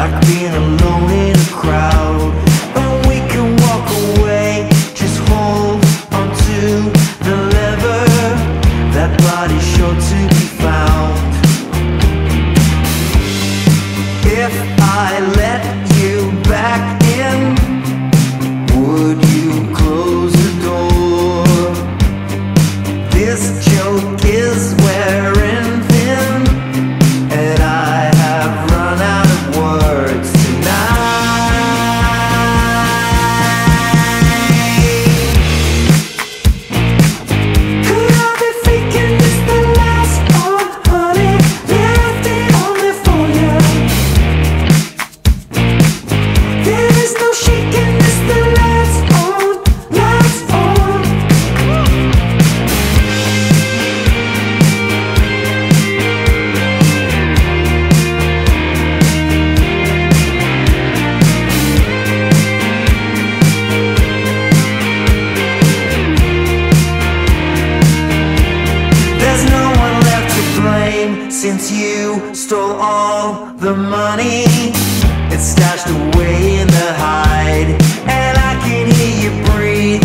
like being alone in a crowd. since you stole all the money. It's stashed away in the hide, and I can hear you breathe.